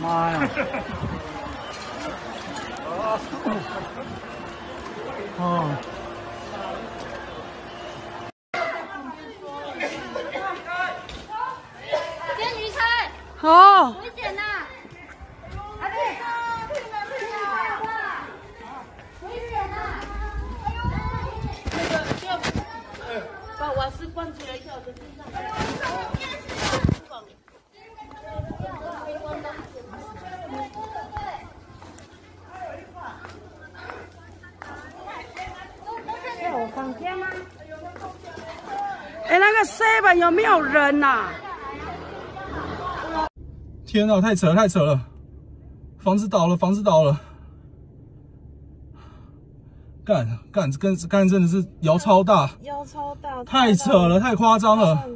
妈呀！哦。煎鱼菜，好。把瓦斯关起来一下，我的身上。有房间吗？哎，那个 seven 有没有人呐、天哪，太扯了太扯了！房子倒了，房子倒了！干干干干真的是摇超大，腰超大，太扯了，太夸张了！